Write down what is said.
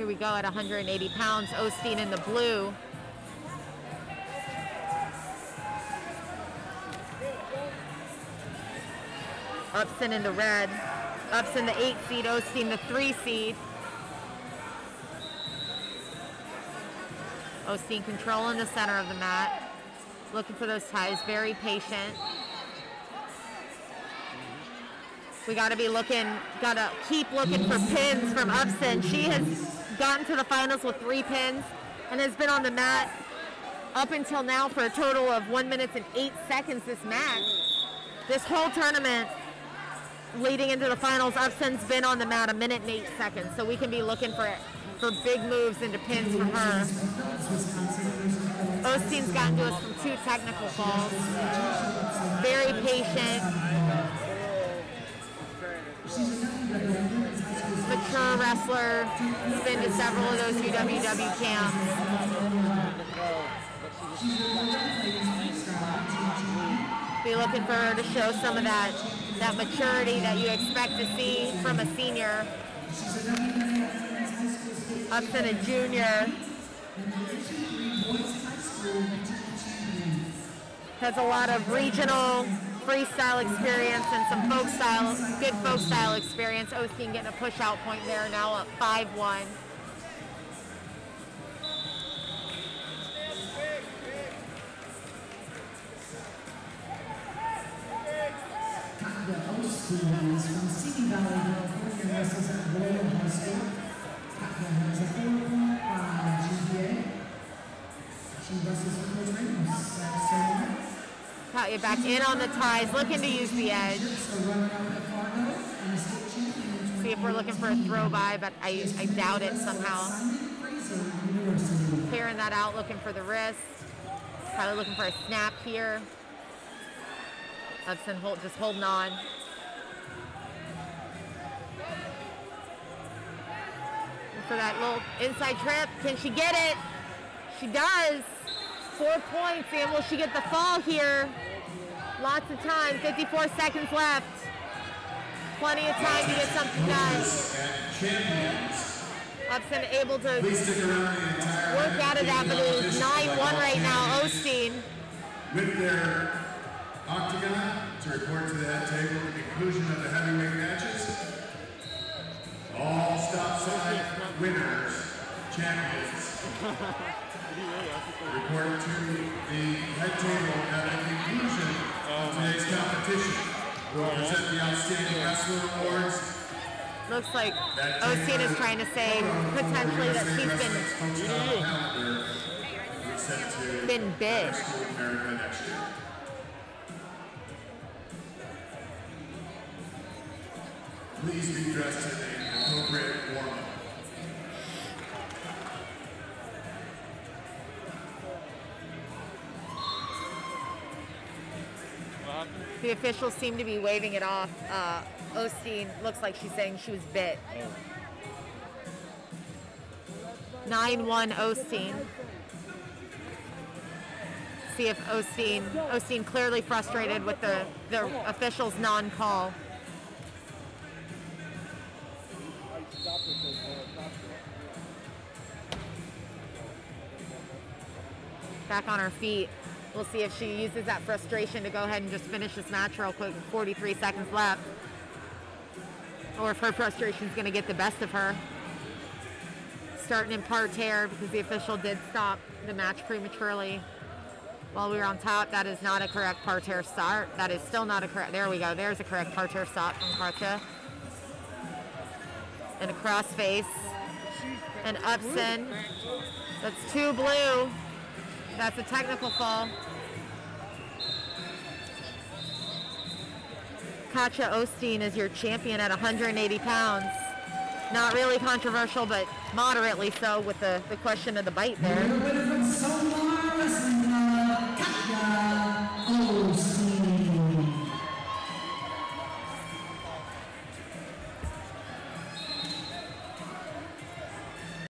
Here we go at 180 pounds. Osteen in the blue. Upson in the red. Upson the eight seed, Osteen the three seed. Osteen controlling the center of the mat. Looking for those ties, very patient. We got to be looking, got to keep looking for pins from Upson. She has gotten to the finals with three pins and has been on the mat up until now for a total of one minute and eight seconds this match. This whole tournament leading into the finals, Upson's been on the mat a minute and eight seconds, so we can be looking for for big moves into pins from her. Osteen's gotten to us from two technical falls. Very patient. Mature wrestler. Has been to several of those UWW camps. Be looking for her to show some of that that maturity that you expect to see from a senior. Upson a junior. Has a lot of regional freestyle experience and some folk style, good folk style experience. Osteen getting a push out point there now at 5-1. Back in on the ties, looking to use the edge. See if we're looking for a throw by, but I, I doubt it somehow. Clearing that out, looking for the wrist. Probably looking for a snap here. Upson hold, just holding on. For that little inside trip, can she get it? She does. Four points, and will she get the fall here? Lots of time, 54 seconds left. Plenty of time to get something done. Upson able to Please stick around the entire work out of that, but it is 9-1 right now. Osteen. Osteen. With their octagon to report to the head table the conclusion of the heavyweight matches. All stop sign winners, champions. Report to the head table at the conclusion of today's competition. Uh, we'll present the Outstanding Wrestler Awards. Looks like Osteen is trying to say potentially that she's been mm. been been big. America next year. Please be dressed in the appropriate warm-up. The officials seem to be waving it off. Uh, Osteen looks like she's saying she was bit. 9-1 Osteen. See if Osteen, Osteen clearly frustrated with the, the officials non-call. Back on her feet. We'll see if she uses that frustration to go ahead and just finish this match real quick with 43 seconds left. Or if her frustration is going to get the best of her. Starting in parterre because the official did stop the match prematurely while we were on top. That is not a correct parterre start. That is still not a correct. There we go. There's a correct parterre stop from Katja. And a crossface. And Upson. That's two blue. That's a technical fall. Katja Osteen is your champion at 180 pounds. Not really controversial, but moderately so with the, the question of the bite there.